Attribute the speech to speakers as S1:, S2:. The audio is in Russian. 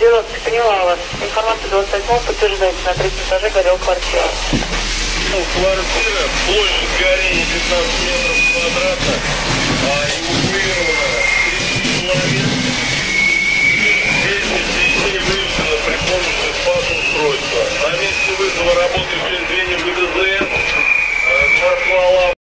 S1: командировке, поняла вас. Информация 28 подтверждается, на третьем этаже горел квартира.
S2: Ну, квартира, площадь горения 15 метров квадратно, а эвакуирована 30 человек. Деятельность детей выявлена при помощи спасустройства. На месте вызова работают две